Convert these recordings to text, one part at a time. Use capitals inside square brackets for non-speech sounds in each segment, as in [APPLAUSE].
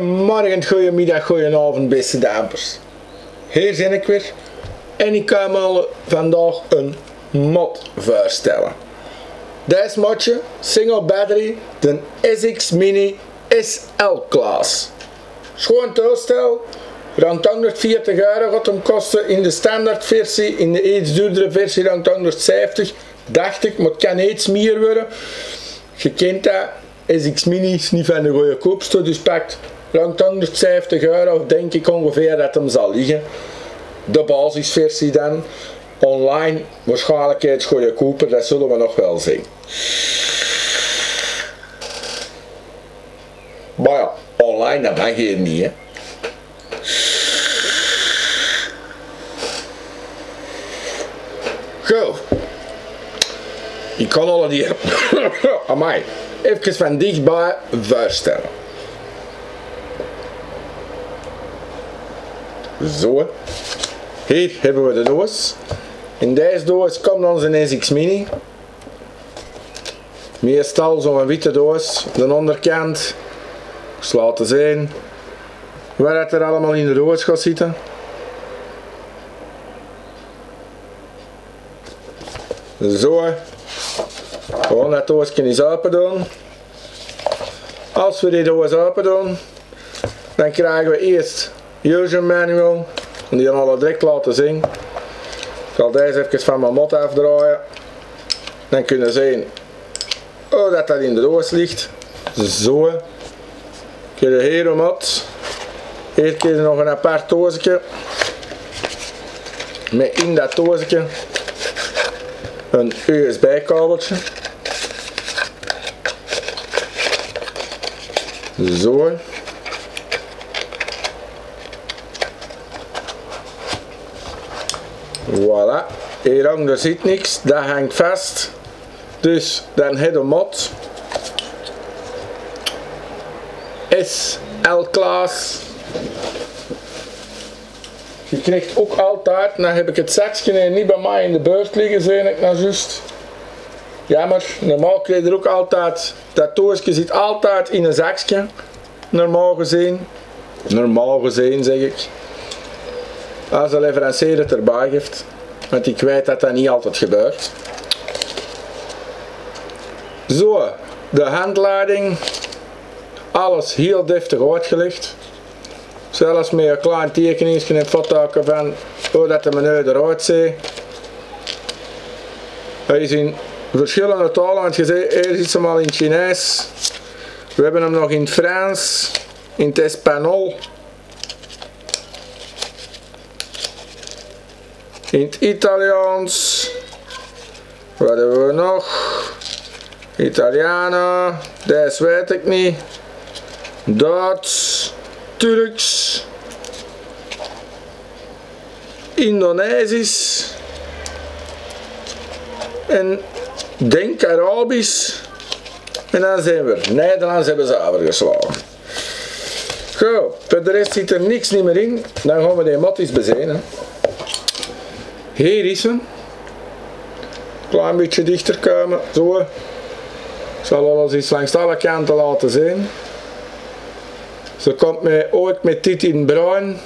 Goedemorgen, goedemiddag, goedenavond beste dames. Hier ben ik weer en ik kan me vandaag een mod voorstellen. Deze modje, single battery, de SX Mini SL Class. Schoon toestel, rond 140 euro gaat hem kosten in de standaard versie, in de iets duurdere versie rond 170, dacht ik, maar het kan iets meer worden. Je kent dat, SX Mini is niet van de goede koopste, dus pakt rond 170 euro denk ik ongeveer dat hem zal liggen. De basisversie dan. Online waarschijnlijk iets goede koper, dat zullen we nog wel zien. Maar ja, online dat mag hier niet hè. Goed. Ik kan alle die... [COUGHS] Amai. Even van dichtbij voorstellen. Zo. Hier hebben we de doos. In deze doos komt onze SX Mini. Meestal zo'n witte doos. De onderkant. Zal laten zien. Waar het er allemaal in de doos gaat zitten. Zo. Gewoon dat doosje eens open doen. Als we die doos open doen, dan krijgen we eerst user manual. En die gaan alle direct laten zien. Ik zal deze even van mijn mot afdraaien. Dan kunnen we zien oh, dat dat in de doos ligt. Zo. Hier omhoog. Hier kun je nog een apart doosje. Met in dat doosje een USB kabeltje. Zo. Voilà. Hier hangt er zit niks, dat hangt vast. Dus dan heb je mod. SL Class. Je krijgt ook altijd, nou heb ik het zakje niet bij mij in de beurt liggen, zei ik nou juist. Jammer, normaal krijg je er ook altijd, dat toosje zit altijd in een zakje. Normaal gezien. Normaal gezien zeg ik. Als de leverancier het erbij geeft. Want ik weet dat dat niet altijd gebeurt. Zo, de handleiding. Alles heel deftig uitgelegd. Zelfs met een klein tekeningsje en foto van hoe dat de menu eruit ziet. Hij is in verschillende talen, want je ziet, hier zit hem al in Chinees. We hebben hem nog in Frans, in het Espanol. In het Italiaans. Wat hebben we nog? Italiano, deze weet ik niet. Duits, Turks, Indonesisch en denk Arabisch. En dan zijn we er. Nederlands hebben ze overgeslagen. Goed, voor de rest zit er niks niet meer in. Dan gaan we die matties bezenen. Hier is hem. Klein beetje dichter komen, zo. Ik zal alles eens langs alle kanten laten zien. Ze komt mij ooit met dit in bruin.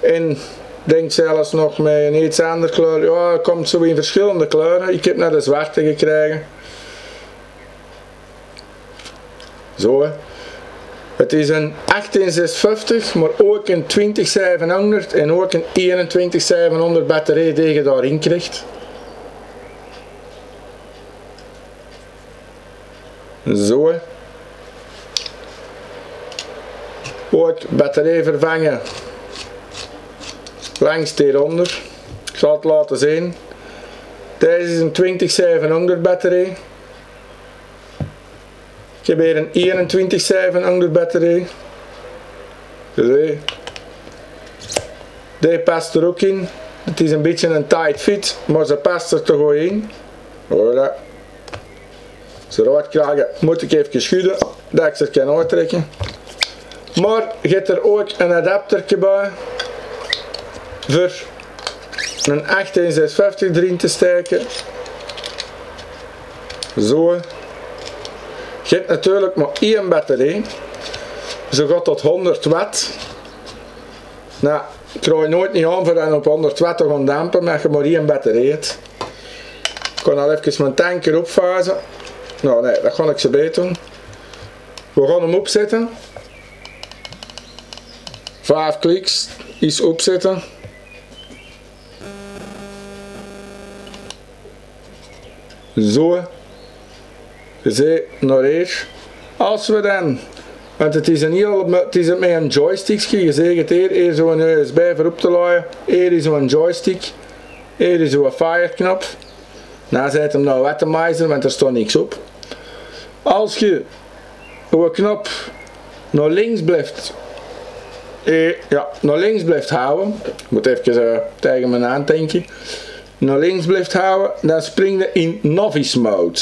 En denk zelfs nog met een iets andere kleur. Ja, komt zo in verschillende kleuren. Ik heb net de zwarte gekregen. Zo. Het is een 18650, maar ook een 20700 en ook een 21700 batterij die je daarin krijgt. Zo. Ook batterij vervangen langs hieronder. Ik zal het laten zien. Deze is een 20700 batterij. Ik heb hier een 21700 batterij. Zie. Die past er ook in. Het is een beetje een tight fit, maar ze past er toch wel in. Voilà. Ze eruit krijgen, moet ik even schudden, dat ik ze kan uittrekken. Maar je hebt er ook een adapter bij voor een 18650 erin te steken. Zo. Je hebt natuurlijk maar één batterij. zo gaat tot 100 watt. Nou, ik krijg nooit niet aan voor op 100 watt te gaan dampen, maar je maar één batterij. Ik kan al even mijn tanker opfasen. Nou nee, dat ga ik zo beter doen. We gaan hem opzetten. 5 kliks, iets opzetten. Zo. Ziet naar hier. Als we dan, want het is een heel, het is met een joystickje, je ziet het hier, hier zo'n USB voor op te laaien, hier is zo'n joystick, hier is zo'n fire knop. Nou zet hem nou atomizer, want er staat niks op. Als je uw knop naar links blijft, eh, ja, naar links blijft houden, ik moet even uh, tegen mijn aandenken, naar links blijft houden, dan spring je in novice mode.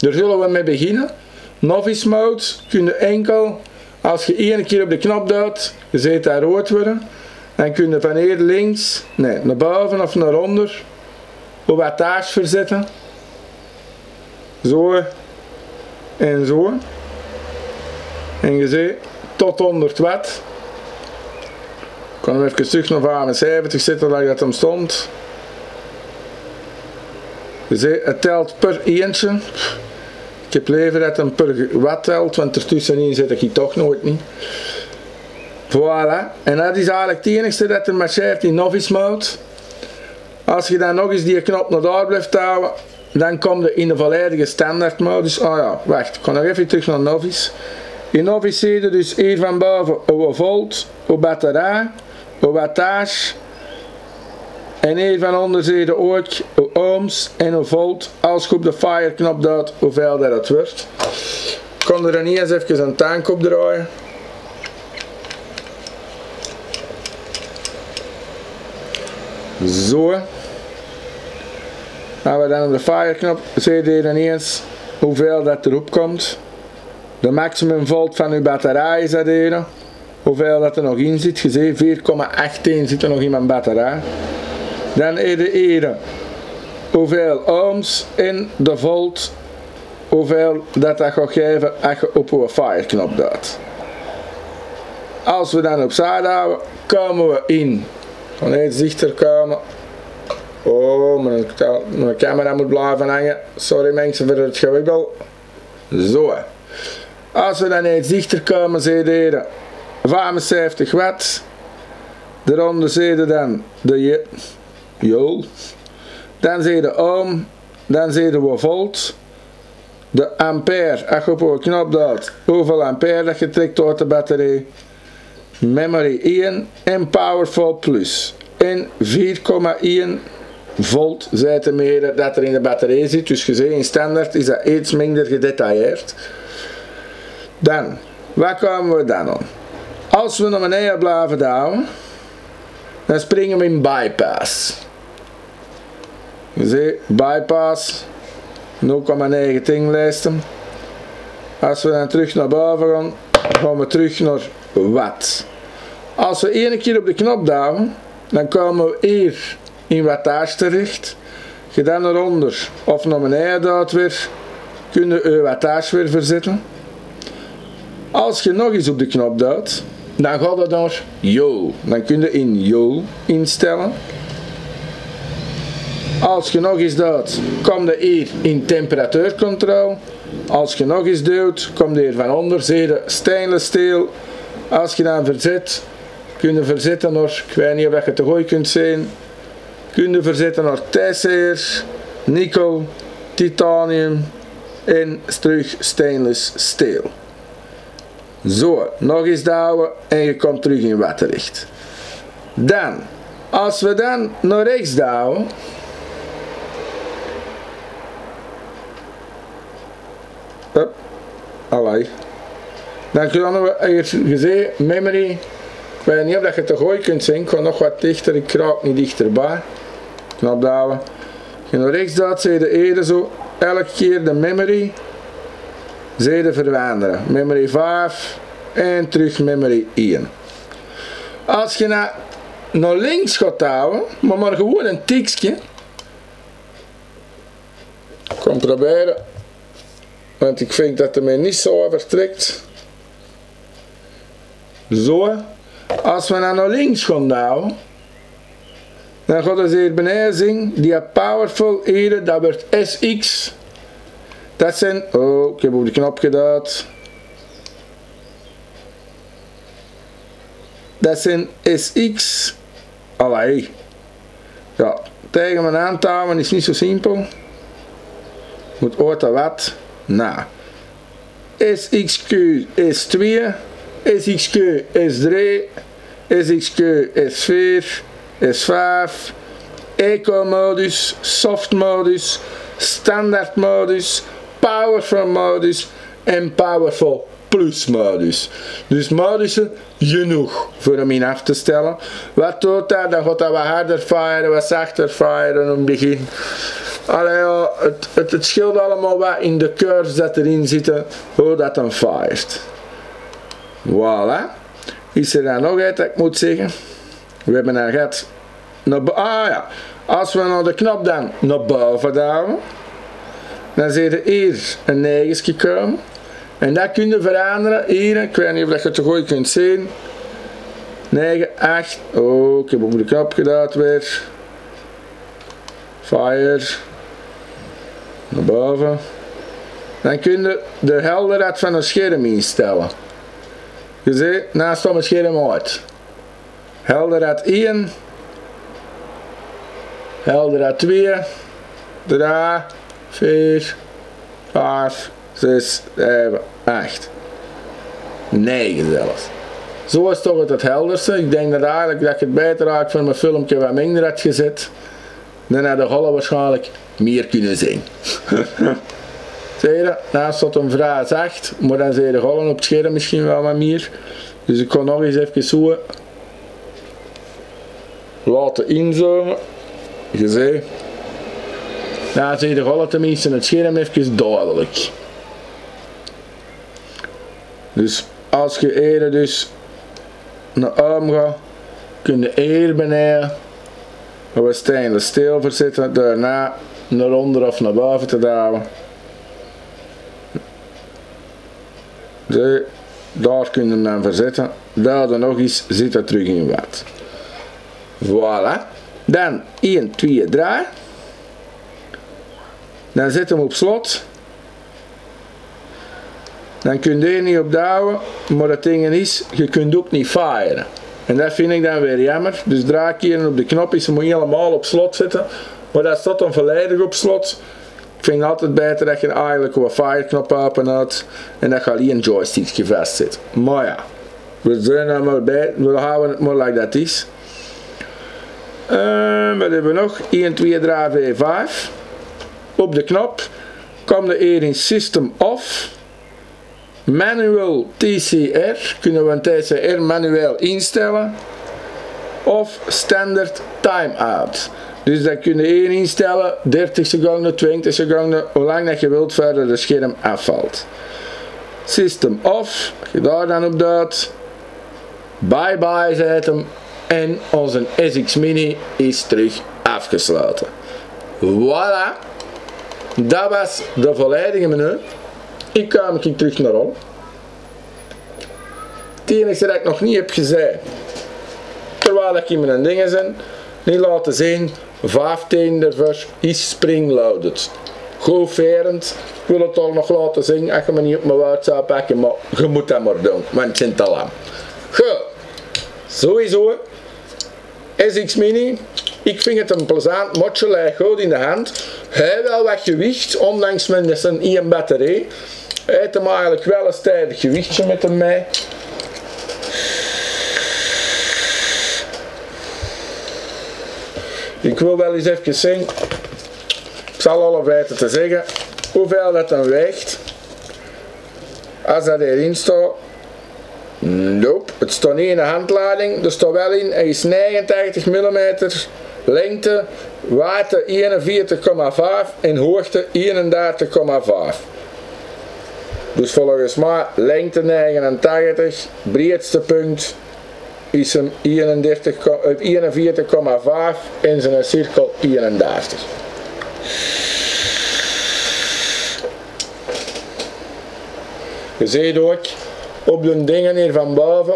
Daar zullen we mee beginnen. Novice mode kun je enkel als je één keer op de knop duwt, je ziet daar rood worden, dan kun je van hier links, nee, naar boven of naar onder, op wattage verzetten. Zo en zo. En je ziet tot 100 watt. Ik kan hem even terug naar 75 zetten waar dat hem stond. Je ziet, het telt per eentje. Ik heb liever dat hem per watt telt, want ertussenin zit ik toch nooit niet. Voilà. En dat is eigenlijk het enige dat er marcheert in novice mode. Als je dan nog eens die knop naar daar blijft houden, dan kom je in de volledige standaard modus. Oh ja, wacht, ik ga nog even terug naar novice. In novice zie je dus hier van boven hoe volt, hoe batterij, hoe wattage. En hier van onder zie je ook hoe ohms en hoe volt. Als je op de fire knop duwt, hoeveel dat het wordt. Ik kan er dan niet eens even een tank op draaien. Zo. Als we dan op de fire knop je dan eens hoeveel dat erop komt. De maximum volt van uw batterij is dat hier. Hoeveel dat er nog in zit. Je ziet 4,18 zit er nog in mijn batterij. Dan is de hier hoeveel ohms in de volt. Hoeveel dat dat gaat geven als je op uw fire knop duwt. Als we dan op side houden, komen we in. Gaan iets dichter komen. Oh, mijn, camera moet blijven hangen. Sorry mensen voor het gewikkeld. Zo. Als we dan iets dichter komen, hier 75 watt. Daaronder je dan de joule. Je de ohm. Dan zie je de volt. De ampère, als je knop hoeveel ampère dat je trekt uit de batterij. Memory 1 en Powerful Plus. En 4,1 volt zijt er meer dat er in de batterij zit. Dus gezien in standaard is dat iets minder gedetailleerd. Dan, waar komen we dan aan? Als we naar beneden blijven duwen, dan springen we in bypass. Je ziet, bypass, 0,19 lijsten. Als we dan terug naar boven gaan, gaan we terug naar watt. Als we één keer op de knop duwen, dan komen we hier in wattage terecht. Je dan naar of naar beneden duwt weer, kun je je wattage weer verzetten. Als je nog eens op de knop duwt, dan gaat het naar joule. Dan kun je in joule instellen. Als je nog eens duwt, kom je hier in temperatuurcontrole. Als je nog eens duwt, kom je hier van onder, zie steel. Als je dan verzet, kun je verzetten naar, ik weet niet of je te gooi kunt zien, kun je verzetten naar tijdsheer, nikkel, titanium en terug stainless steel. Zo, nog eens douwen en je komt terug in waterlicht. Dan, als we dan naar rechts douwen, allee. Dan kunnen we hier gezien, memory, ik weet niet of je het te gooi kunt zien, ik ga nog wat dichter, ik raak niet dichterbij. Knop douwen. Als je naar rechts duwt, zie je eerder zo, elke keer de memory Zeden verwijderen. Memory 5 en terug memory 1. Als je naar, naar links gaat houden, maar maar gewoon een tikje. Kom proberen. Want ik vind dat het mij niet zo vertrekt. Zo. Als we naar links gaan douwen, dan gaat het hier beneden die powerful hier, dat wordt SX. Dat zijn, oh, ik heb op de knop gedaan. Dat zijn SX. Allee. Ja, tegen mijn aantamen is niet zo simpel. Moet ooit wat. Nou. SXQ is 2. SXQ is 3. SXQ is 4. Is 5. Eco modus, soft modus, standaard modus, powerful modus en powerful plus modus. Dus modussen genoeg voor hem in af te stellen. Wat doet dat? Dan gaat dat wat harder firen, wat zachter firen in het begin. Allee, het, het, het scheelt allemaal wat in de curves dat erin zitten, hoe dat dan firet. Voilà. Is er dan nog iets dat ik moet zeggen? We hebben dan gehad. ah ja, als we naar de knop dan naar boven duwen, dan zie je hier een 9 gekomen. En dat kun je veranderen hier. Ik weet niet of je het goed kunt zien. 9, 8. Oh, ik heb op de gedaan weer. Fire. Naar boven. Dan kun je de helderheid van een scherm instellen. Je ziet, naast mijn scherm uit. Helderheid 1. Helderheid 2. 3, 4, 5, 6, 7, 8. 9 zelfs. Zo is toch het, het helderste. Ik denk dat eigenlijk dat ik het beter van mijn filmpje wat minder had gezet. Dan had de gollen waarschijnlijk meer kunnen zien. [LAUGHS] zie je dat? Naast tot een vrij zacht, maar dan zie je de gollen op het scherm misschien wel wat meer. Dus ik kan nog eens even zo laten inzoomen. Je ziet. Dan zie je de gollen tenminste het scherm even duidelijk. Dus als je eerder dus naar arm gaat, kun je hier beneden we stainless stil verzitten, daarna naar onder of naar boven te duwen. Zo, daar kun je hem dan verzetten. Daar nog eens zit er terug in wat. Voilà. Dan 1, 2, 3. Dan zet hem op slot. Dan kun je er niet op duwen, maar het ding is, je kunt ook niet firen. En dat vind ik dan weer jammer. Dus draai keer op de knop is, moet je helemaal op slot zetten. Maar dat staat dan volledig op slot. Ik vind het altijd beter dat je eigenlijk een fire knop open had en dat je alleen een joystickje vast zit. Maar ja, we zijn er maar bij, we houden het maar like dat is. Uh, wat hebben we nog? 1, 2, 3, 4, 5. Op de knop komt de hier in System Off. Manual TCR, kunnen we een TCR manueel instellen. Of Standard Timeout. Dus dat kun je hier instellen, 30 seconden, 20 seconden, hoe lang dat je wilt verder de scherm afvalt. System off, je daar dan op duidt, bye bye zet hem en onze SX Mini is terug afgesloten. Voilà, dat was de volledige menu. Ik kwam ik terug naar rol. Het enige dat ik nog niet heb gezegd, terwijl ik in mijn dingen zijn, niet laten zien, 15 ervoor is springloaded. Goed ik wil het al nog laten zien, als je me niet op mijn woord zou pakken, maar je moet dat maar doen, want het zijn te lang. Goed, sowieso, SX Mini, ik vind het een plezant motje, goed in de hand. Hij wel wat gewicht, ondanks met zijn één batterij. Heeft hem eigenlijk wel een stijdig gewichtje met hem mee. Ik wil wel eens even zien, ik zal alle weten te zeggen, hoeveel dat dan weegt. Als dat erin staat, nope, het staat niet in de handleiding, er staat wel in, hij is 89 mm lengte, water 41,5 en hoogte 31,5. Dus volgens mij lengte 89, breedste punt is hem 41,5 en zijn cirkel 31. Je ziet ook op de dingen hier van boven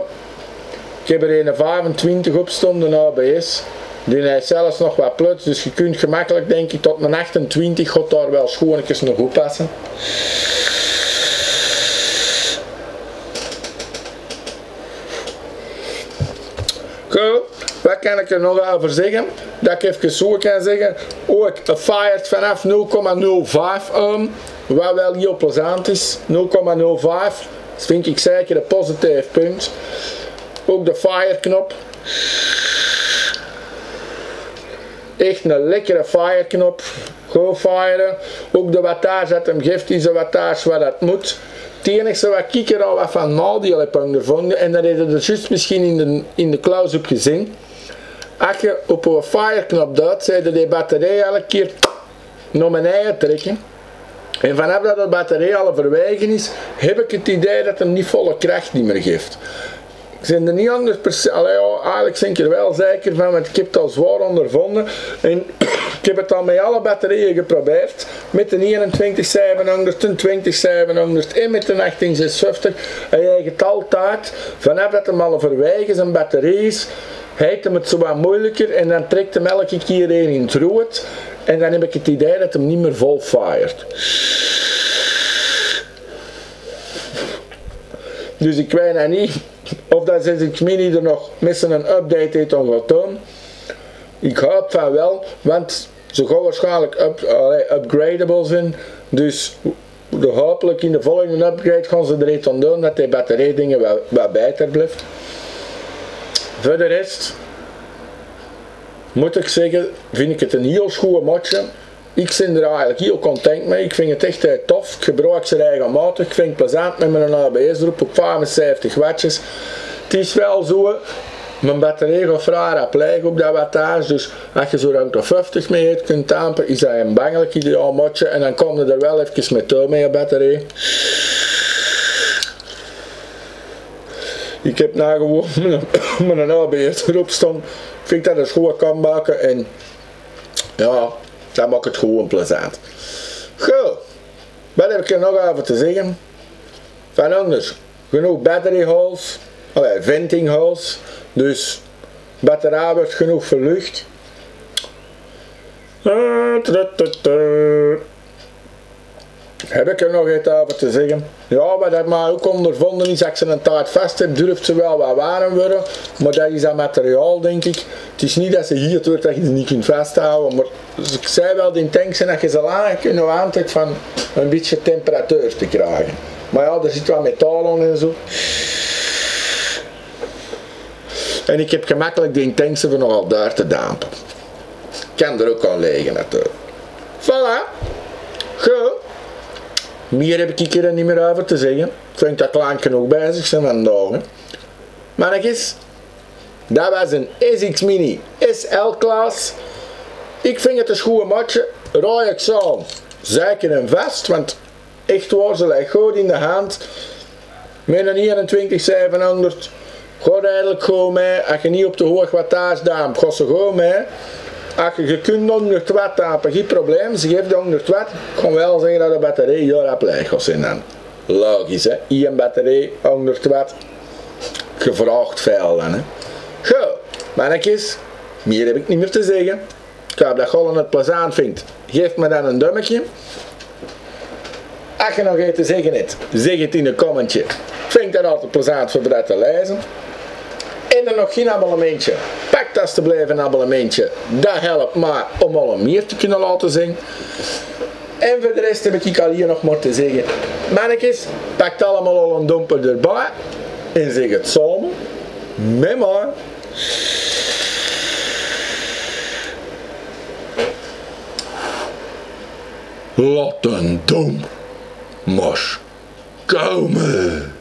Ik heb er een 25 op stonden ABS. Die heeft zelfs nog wat plots, dus je kunt gemakkelijk denk ik tot mijn 28 gaat daar wel schoonetjes nog goed passen. Wat kan ik er nog over zeggen? Dat ik even zo kan zeggen. Ook een fired vanaf 0,05 ohm, wat wel heel plezant is. 0,05, dat vind ik zeker een positief punt. Ook de fire knop. Echt een lekkere fire knop. Go firen. Ook de wattage dat hem geeft is de wattage wat dat moet. Het enige wat ik al wat van nadeel heb ondervonden, en dat heb je er juist misschien in de, in de close op gezien. Als je op een fire knop duwt, zou je de batterij elke keer naar trekken. En vanaf dat de batterij al verwijgen is, heb ik het idee dat hem niet volle kracht niet meer geeft. Ik ben er niet anders allee, eigenlijk ben ik er wel zeker van, want ik heb het al zwaar ondervonden. En ik heb het al met alle batterijen geprobeerd. Met de 21700, de 20700 en met de 18650. En je altijd, vanaf dat hem al verwijgen zijn batterij is, heet hem het zo wat moeilijker en dan trekt hem elke keer een in het. En dan heb ik het idee dat hem niet meer vol fired. Dus ik weet nou niet of dat 6X Mini er nog met een update heeft om. Ik hoop van wel, want ze gaan waarschijnlijk up, upgradable zijn. Dus de, hopelijk in de volgende upgrade gaan ze er iets aan doen dat die batterij dingen wat, beter blijft. Voor de rest moet ik zeggen, vind ik het een heel goede matje. Ik ben er eigenlijk heel content mee. Ik vind het echt tof. Ik gebruik ze regelmatig. Ik vind het plezant met mijn ABS erop op 75 wattjes. Het is wel zo, mijn batterij gaat leeg op dat wattage. Dus als je zo rond de 50 mee kunt tampen, is dat een bangelijk ideaal matje. En dan kom er wel even met toe met je batterij. Ik heb gewoon [LAUGHS] mijn, mijn ABS erop staan. Ik vind dat het goed kan maken en ja, dat maakt het gewoon plezant. Goed, wat heb ik er nog over te zeggen? Van anders, genoeg battery holes, venting holes, dus batterij wordt genoeg verlucht. Heb ik er nog iets over te zeggen? Ja, wat ik maar ook ondervonden is, als ze een taart vast heb, durft ze wel wat warm worden. Maar dat is dat materiaal, denk ik. Het is niet dat ze hier wordt dat je ze niet kunt vasthouden. Maar ik zei wel, die tanks en dat je ze lang kunnen aantrekt van een beetje temperatuur te krijgen. Maar ja, er zit wel metaal en zo. En ik heb gemakkelijk die tanks voor nogal daar te dampen. Kan er ook al liggen natuurlijk. Voilà. Goed. Meer heb ik er niet meer over te zeggen. Ik vind dat klein genoeg bezig zijn vandaag. Mannetjes, dat was een SX Mini SL-klas. Ik vind het een goede matje. Rij ik zo zeker en vast, want echt waar, ze goed in de hand. Met een 21700 gaat eigenlijk gewoon mee. Als je niet op de hoog wattage daam, gaat ze gewoon mee. Als je, je kunt 100 watt tapen, geen probleem. Ze geeft 100 watt. Ik kan wel zeggen dat de batterij heel rap leeg zijn dan. Logisch hè. Eén batterij, 100 watt. Gevraagd veel dan hè. Goed, mannetjes. Meer heb ik niet meer te zeggen. Ik hoop dat je het plezant vindt. Geef me dan een dummetje. Als je nog iets te zeggen hebt, zeg het in een commentje. Vind ik dat altijd plezant voor dat te lezen. En er nog geen abonnementje. Pak dat te blijven een abonnementje. Dat helpt maar om al meer te kunnen laten zien. En voor de rest heb ik al hier nog maar te zeggen. Mannetjes, pak allemaal al een domper erbij. En zeg het samen. Met mij. Een dom mos komen.